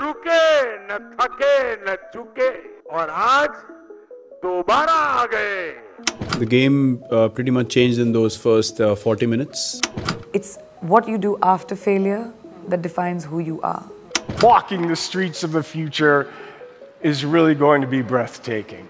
रुके न थके न चुके और आज दोबारा आ गए The game uh, pretty much changed in those first uh, 40 minutes. It's what you do after failure that defines who you are. Walking the streets of the future is really going to be breathtaking.